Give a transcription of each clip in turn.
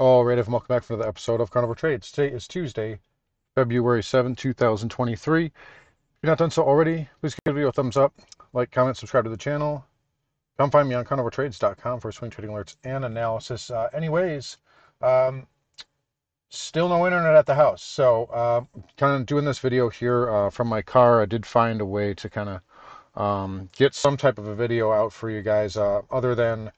All right, everyone, welcome back for another episode of Carnivore Trades. Today is Tuesday, February 7, 2023. If you're not done so already, please give the video a thumbs up, like, comment, subscribe to the channel. Come find me on carnivoretrades.com for swing trading alerts and analysis. Uh, anyways, um, still no internet at the house. So, uh, kind of doing this video here uh, from my car. I did find a way to kind of um, get some type of a video out for you guys uh, other than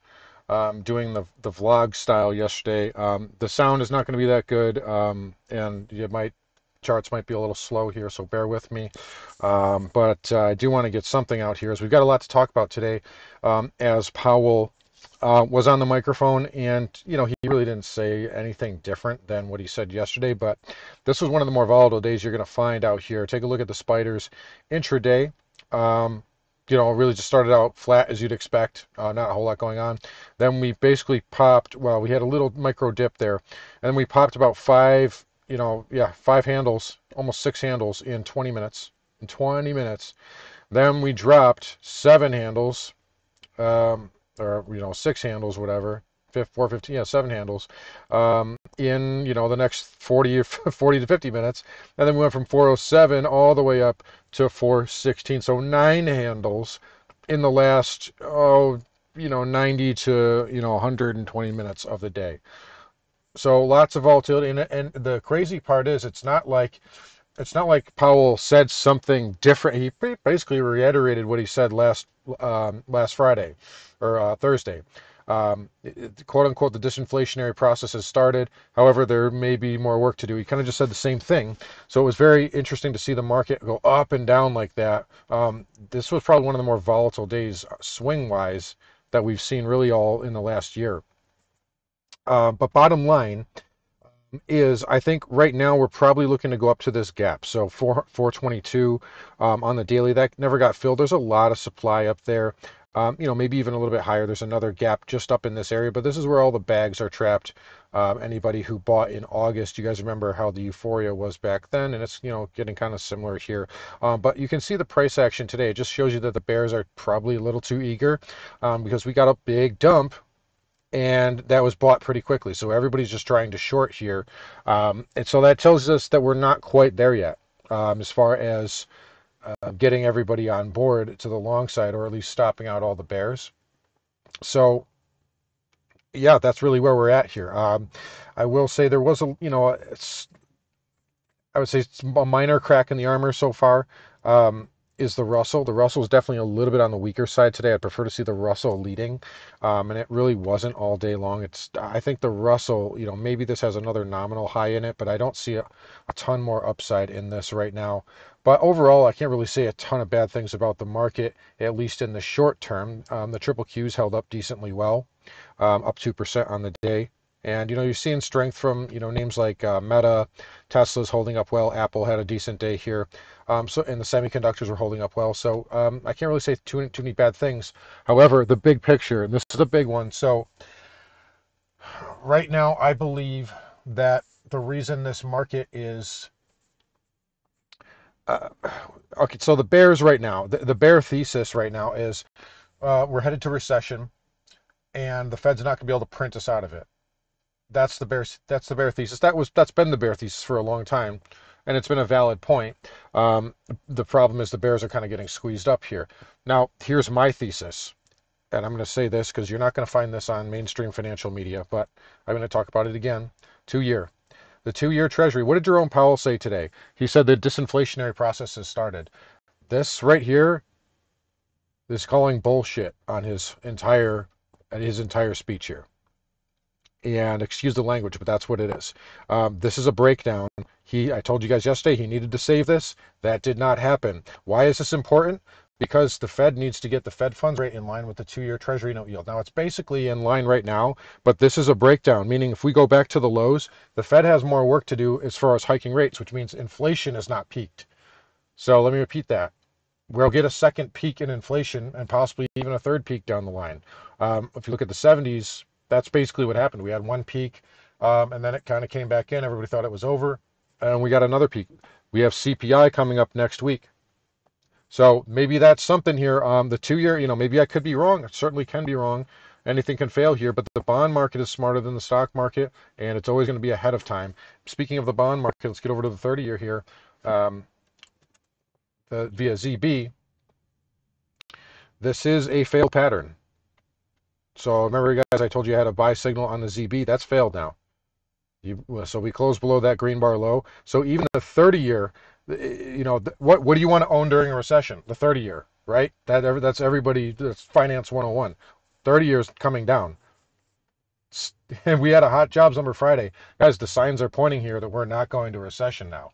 um, doing the, the vlog style yesterday. Um, the sound is not going to be that good, um, and you might charts might be a little slow here, so bear with me. Um, but uh, I do want to get something out here, as we've got a lot to talk about today. Um, as Powell uh, was on the microphone, and you know he really didn't say anything different than what he said yesterday. But this was one of the more volatile days you're going to find out here. Take a look at the spiders intraday. Um, you know, really just started out flat as you'd expect, uh, not a whole lot going on. Then we basically popped, well, we had a little micro dip there, and then we popped about five, you know, yeah, five handles, almost six handles in 20 minutes. In 20 minutes. Then we dropped seven handles, um, or, you know, six handles, whatever, 415, yeah, seven handles, um, in, you know, the next 40, 40 to 50 minutes. And then we went from 407 all the way up to 416. So nine handles in the last, oh, you know, 90 to, you know, 120 minutes of the day. So lots of volatility. And, and the crazy part is it's not like, it's not like Powell said something different. He basically reiterated what he said last um, last Friday or uh, Thursday um, quote unquote, the disinflationary process has started. However, there may be more work to do. He kind of just said the same thing. So it was very interesting to see the market go up and down like that. Um, this was probably one of the more volatile days, uh, swing wise, that we've seen really all in the last year. Uh, but bottom line um, is I think right now we're probably looking to go up to this gap. So 4, 422 um, on the daily, that never got filled. There's a lot of supply up there um, you know, maybe even a little bit higher. There's another gap just up in this area, but this is where all the bags are trapped. Um, anybody who bought in August, you guys remember how the euphoria was back then, and it's you know getting kind of similar here. Um, but you can see the price action today. It just shows you that the bears are probably a little too eager um, because we got a big dump and that was bought pretty quickly. So everybody's just trying to short here. Um, and so that tells us that we're not quite there yet um, as far as uh, getting everybody on board to the long side, or at least stopping out all the bears. So, yeah, that's really where we're at here. Um, I will say there was a, you know, I would say it's a minor crack in the armor so far. Um, is the Russell. The Russell is definitely a little bit on the weaker side today. I'd prefer to see the Russell leading, um, and it really wasn't all day long. It's I think the Russell, you know, maybe this has another nominal high in it, but I don't see a, a ton more upside in this right now. But overall, I can't really say a ton of bad things about the market, at least in the short term. Um, the triple Qs held up decently well, um, up 2% on the day. And, you know, you're seeing strength from, you know, names like uh, Meta, Tesla's holding up well, Apple had a decent day here. Um, so, and the semiconductors were holding up well. So um, I can't really say too, too many bad things. However, the big picture, and this is a big one. So right now, I believe that the reason this market is uh, okay, so the bears right now, the, the bear thesis right now is uh, we're headed to recession, and the Fed's not going to be able to print us out of it. That's the bear. That's the bear thesis. That was that's been the bear thesis for a long time, and it's been a valid point. Um, the problem is the bears are kind of getting squeezed up here. Now, here's my thesis, and I'm going to say this because you're not going to find this on mainstream financial media, but I'm going to talk about it again. Two year the two year treasury. What did Jerome Powell say today? He said the disinflationary process has started. This right here is calling bullshit on his entire his entire speech here. And excuse the language, but that's what it is. Um, this is a breakdown. He, I told you guys yesterday, he needed to save this. That did not happen. Why is this important? because the Fed needs to get the Fed funds rate in line with the two year Treasury note yield. Now, it's basically in line right now, but this is a breakdown, meaning if we go back to the lows, the Fed has more work to do as far as hiking rates, which means inflation is not peaked. So let me repeat that. We'll get a second peak in inflation and possibly even a third peak down the line. Um, if you look at the 70s, that's basically what happened. We had one peak um, and then it kind of came back in. Everybody thought it was over. And we got another peak. We have CPI coming up next week. So maybe that's something here. Um, the two year, you know, maybe I could be wrong. I certainly can be wrong. anything can fail here, but the bond market is smarter than the stock market, and it's always going to be ahead of time. Speaking of the bond market, let's get over to the 30 year here. Um, via ZB, this is a failed pattern. So remember, guys, I told you I had a buy signal on the ZB. That's failed now. You, so we closed below that green bar low. So even the 30 year, eh, eh, you know, what what do you want to own during a recession? The 30 year, right? That that's everybody. That's finance 101. 30 years coming down. And we had a hot jobs number Friday, guys. The signs are pointing here that we're not going to recession now.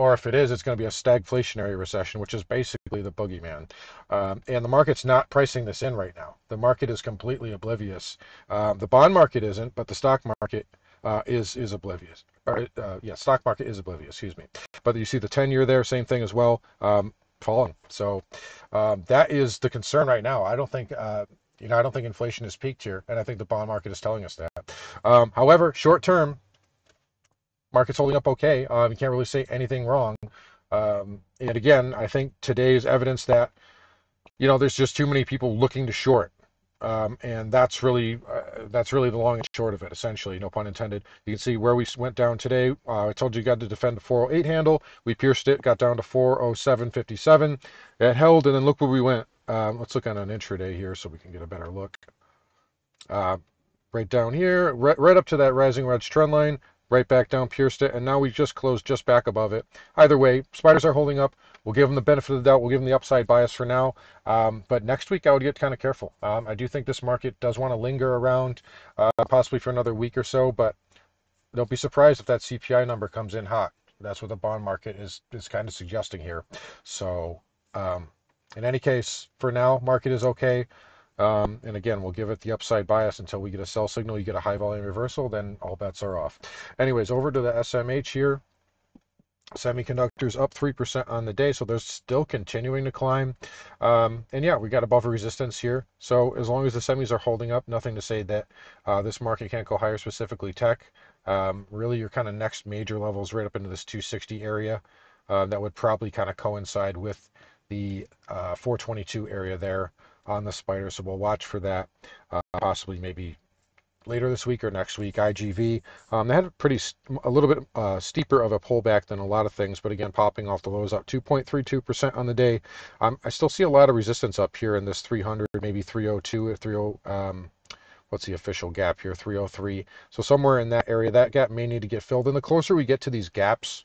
Or if it is, it's going to be a stagflationary recession, which is basically the boogeyman. Um, and the market's not pricing this in right now. The market is completely oblivious. Um, the bond market isn't, but the stock market uh, is is oblivious. Or uh, yeah, stock market is oblivious. Excuse me. But you see the 10 year there, same thing as well, um, falling. So um, that is the concern right now. I don't think. Uh, you know, I don't think inflation has peaked here, and I think the bond market is telling us that. Um, however, short term, market's holding up okay. Um, you can't really say anything wrong. Um, and again, I think today's evidence that you know there's just too many people looking to short. Um, and that's really uh, that's really the long and short of it, essentially, no pun intended. You can see where we went down today. Uh, I told you you got to defend the 408 handle. We pierced it, got down to 407.57. It held, and then look where we went. Um, let's look on an intraday here so we can get a better look. Uh, right down here, right, right up to that rising wedge trend line right back down, pierced it, and now we just closed just back above it. Either way, spiders are holding up. We'll give them the benefit of the doubt. We'll give them the upside bias for now. Um, but next week, I would get kind of careful. Um, I do think this market does want to linger around, uh, possibly for another week or so. But don't be surprised if that CPI number comes in hot. That's what the bond market is is kind of suggesting here. So, um, in any case, for now, market is okay. Um, and again, we'll give it the upside bias until we get a sell signal. You get a high volume reversal, then all bets are off. Anyways, over to the SMH here. Semiconductors up 3% on the day, so they're still continuing to climb. Um, and yeah, we got above resistance here. So as long as the semis are holding up, nothing to say that uh, this market can't go higher, specifically tech. Um, really, your kind of next major levels right up into this 260 area. Uh, that would probably kind of coincide with the uh, 422 area there on the spider. So we'll watch for that uh, possibly maybe later this week or next week. IGV, um, they had a pretty, a little bit uh, steeper of a pullback than a lot of things, but again, popping off the lows up 2.32% on the day. Um, I still see a lot of resistance up here in this 300, maybe 302 or 30. Um, what's the official gap here? 303. So somewhere in that area, that gap may need to get filled. And the closer we get to these gaps,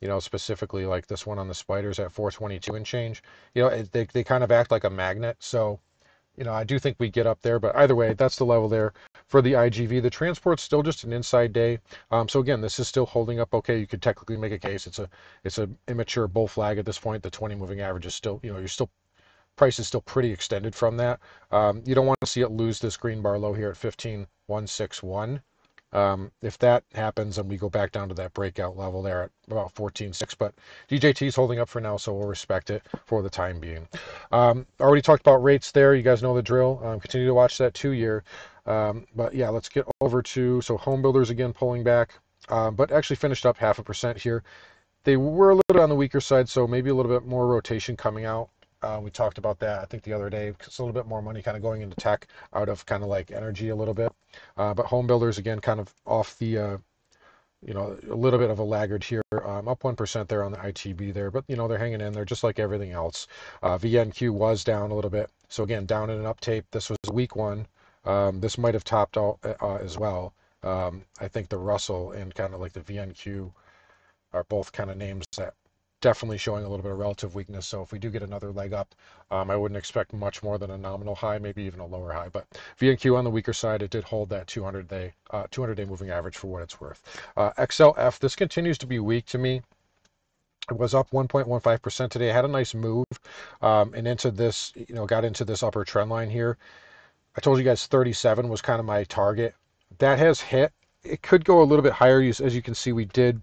you know, specifically like this one on the spiders at 422 and change, you know, they, they kind of act like a magnet. So, you know, I do think we get up there, but either way, that's the level there for the IGV. The transport's still just an inside day. Um, so again, this is still holding up okay. You could technically make a case. It's a, it's a immature bull flag at this point. The 20 moving average is still, you know, you're still price is still pretty extended from that. Um, you don't want to see it lose this green bar low here at 15,161. Um, if that happens and we go back down to that breakout level there at about 14.6, but DJT is holding up for now, so we'll respect it for the time being. Um, already talked about rates there. You guys know the drill. Um, continue to watch that two year. Um, but yeah, let's get over to so home builders again pulling back, um, but actually finished up half a percent here. They were a little bit on the weaker side, so maybe a little bit more rotation coming out uh, we talked about that, I think, the other day. It's a little bit more money kind of going into tech out of kind of like energy a little bit. Uh, but home builders, again, kind of off the, uh, you know, a little bit of a laggard here. Um, up 1% there on the ITB there, but, you know, they're hanging in there just like everything else. Uh, VNQ was down a little bit. So, again, down in an up tape. This was a weak one. Um, this might have topped out uh, as well. Um, I think the Russell and kind of like the VNQ are both kind of names that definitely showing a little bit of relative weakness. So if we do get another leg up, um, I wouldn't expect much more than a nominal high, maybe even a lower high. But VNQ on the weaker side, it did hold that 200 day uh, 200 day moving average for what it's worth. Uh, XLF, this continues to be weak to me. It was up 1.15% today. I had a nice move um, and into this, you know, got into this upper trend line here. I told you guys 37 was kind of my target. That has hit. It could go a little bit higher. As you can see, we did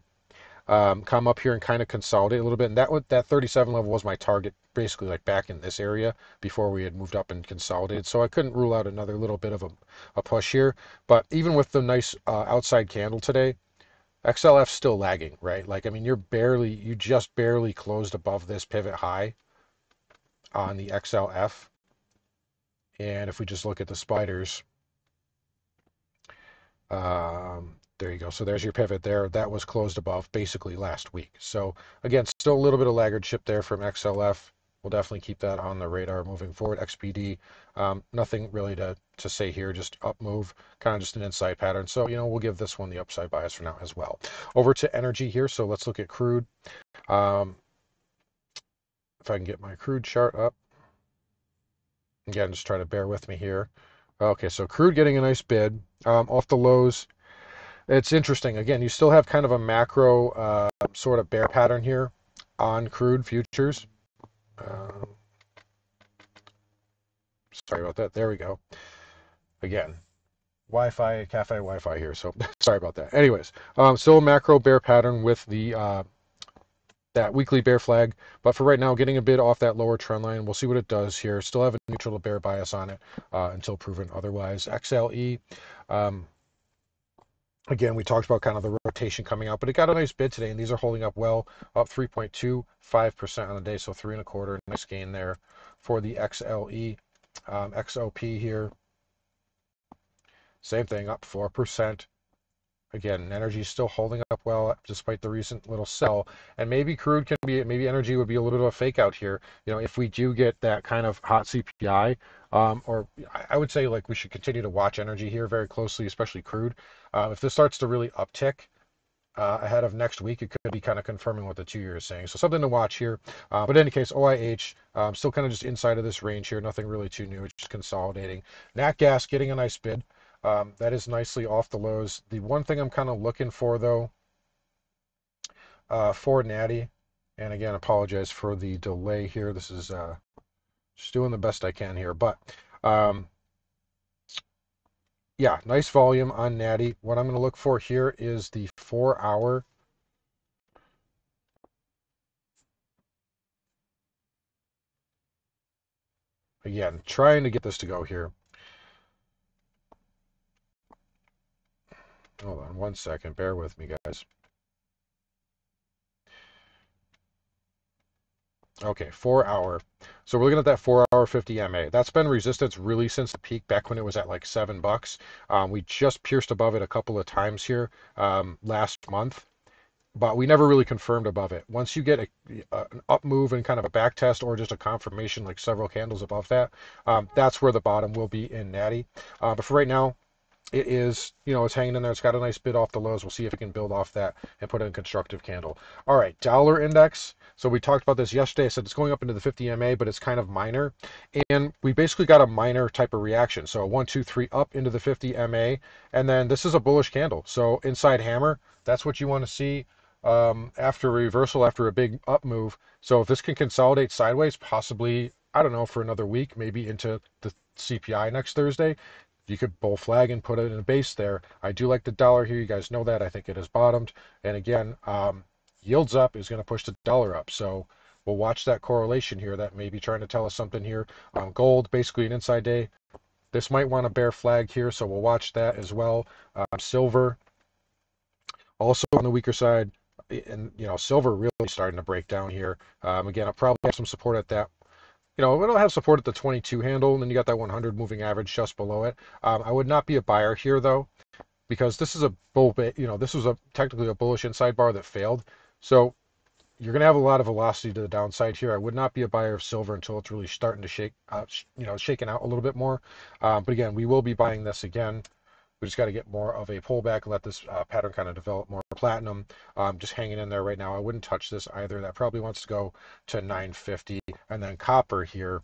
um, come up here and kind of consolidate a little bit. And that that 37 level was my target, basically like back in this area before we had moved up and consolidated. So I couldn't rule out another little bit of a, a push here. But even with the nice uh, outside candle today, XLF's still lagging, right? Like, I mean, you're barely, you just barely closed above this pivot high on the XLF. And if we just look at the spiders, um, there you go. So there's your pivot there. That was closed above basically last week. So again, still a little bit of laggard ship there from XLF. We'll definitely keep that on the radar moving forward. XPD, um, nothing really to, to say here, just up move, kind of just an inside pattern. So, you know, we'll give this one the upside bias for now as well. Over to energy here. So let's look at crude. Um, if I can get my crude chart up. Again, just try to bear with me here. Okay, so crude getting a nice bid um, off the lows. It's interesting. Again, you still have kind of a macro uh, sort of bear pattern here on crude futures. Um, sorry about that. There we go. Again, Wi-Fi, cafe Wi-Fi here. So sorry about that. Anyways, um, still a macro bear pattern with the uh, that weekly bear flag. But for right now, getting a bid off that lower trend line. We'll see what it does here. Still have a neutral to bear bias on it uh, until proven otherwise. XLE. Um, again, we talked about kind of the rotation coming out, but it got a nice bid today, and these are holding up well, up 3.25% on the day, so three and a quarter, nice gain there for the XLE. Um, XOP here, same thing, up 4%. Again, energy is still holding up well despite the recent little sell. And maybe crude can be, maybe energy would be a little bit of a fake out here. You know, if we do get that kind of hot CPI, um, or I would say like we should continue to watch energy here very closely, especially crude. Uh, if this starts to really uptick, uh, ahead of next week, it could be kind of confirming what the two year is saying. So something to watch here. Uh, but in any case, OIH um, still kind of just inside of this range here. Nothing really too new. It's just consolidating. Nat gas getting a nice bid. Um, that is nicely off the lows. The one thing I'm kind of looking for, though, uh, for Natty, and again, apologize for the delay here. This is uh, just doing the best I can here. But um, yeah, nice volume on Natty. What I'm going to look for here is the four hour. Again, trying to get this to go here. Hold on one second. Bear with me, guys. Okay, four hour. So we're looking at that four hour 50 MA. That's been resistance really since the peak back when it was at like seven bucks. Um, we just pierced above it a couple of times here um, last month, but we never really confirmed above it. Once you get a, a, an up move and kind of a back test or just a confirmation like several candles above that, um, that's where the bottom will be in Natty. Uh, but for right now, it is, you know, it's hanging in there. It's got a nice bid off the lows. We'll see if it can build off that and put in a constructive candle. All right, dollar index. So we talked about this yesterday. I said it's going up into the 50 MA, but it's kind of minor. And we basically got a minor type of reaction. So one, two, three up into the 50 MA. And then this is a bullish candle. So inside hammer, that's what you want to see um, after reversal, after a big up move. So if this can consolidate sideways, possibly, I don't know, for another week, maybe into the CPI next Thursday, you could bull flag and put it in a base there. I do like the dollar here. You guys know that. I think it has bottomed. And again, um, yields up is going to push the dollar up. So we'll watch that correlation here. That may be trying to tell us something here. Um, gold, basically an inside day. This might want a bear flag here, so we'll watch that as well. Um, silver, also on the weaker side, and you know, silver really starting to break down here. Um, again, I'll probably have some support at that you know, it'll have support at the 22 handle, and then you got that 100 moving average just below it. Um, I would not be a buyer here though, because this is a bull, you know, this was a technically a bullish inside bar that failed. So you're going to have a lot of velocity to the downside here. I would not be a buyer of silver until it's really starting to shake, uh, you know, shaking out a little bit more. Um, but again, we will be buying this again. We just got to get more of a pullback and let this uh, pattern kind of develop more. Platinum, um, just hanging in there right now. I wouldn't touch this either. That probably wants to go to 950. And then copper here.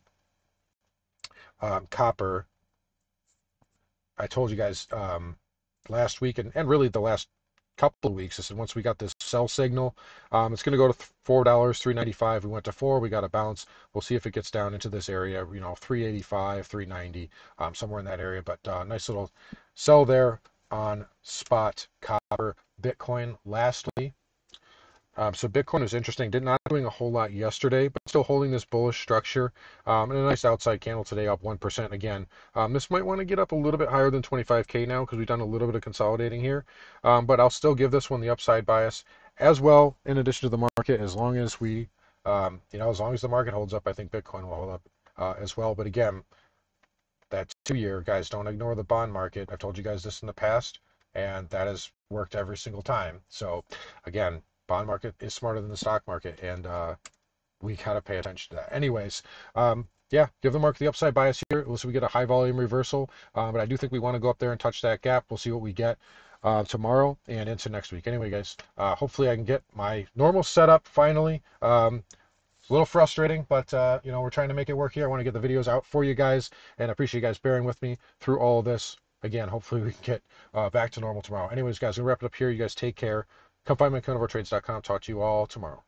Um, copper, I told you guys um, last week and, and really the last couple of weeks. I said once we got this sell signal, um, it's going to go to four dollars, three ninety five. We went to four. We got a bounce. We'll see if it gets down into this area. You know, three eighty five, three ninety, um, somewhere in that area. But uh, nice little sell there on spot copper Bitcoin. Lastly, um, so Bitcoin is interesting. Did not doing a whole lot yesterday, but still holding this bullish structure. Um, and a nice outside candle today, up 1% again. Um, this might want to get up a little bit higher than 25K now because we've done a little bit of consolidating here. Um, but I'll still give this one the upside bias as well, in addition to the market, as long as we, um, you know, as long as the market holds up, I think Bitcoin will hold up uh, as well. But again, that two year, guys, don't ignore the bond market. I've told you guys this in the past, and that has worked every single time. So, again, bond market is smarter than the stock market, and uh, we gotta pay attention to that. Anyways, um, yeah, give the market the upside bias here. We'll see we get a high volume reversal, uh, but I do think we want to go up there and touch that gap. We'll see what we get uh, tomorrow and into next week. Anyway, guys, uh, hopefully I can get my normal setup finally. Um, it's a little frustrating, but uh, you know we're trying to make it work here. I want to get the videos out for you guys, and I appreciate you guys bearing with me through all this. Again, hopefully we can get uh, back to normal tomorrow. Anyways, guys, we'll wrap it up here. You guys take care. Come find me at carnivoretrades.com. Talk to you all tomorrow.